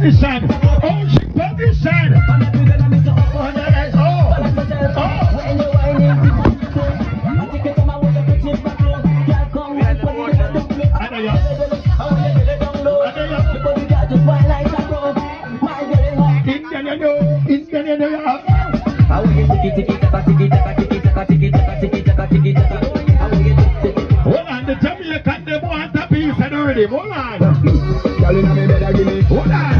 publicized. Oh, she publicized. Hold on, the Jamaican, they want a piece, I don't really, hold on. Hold on.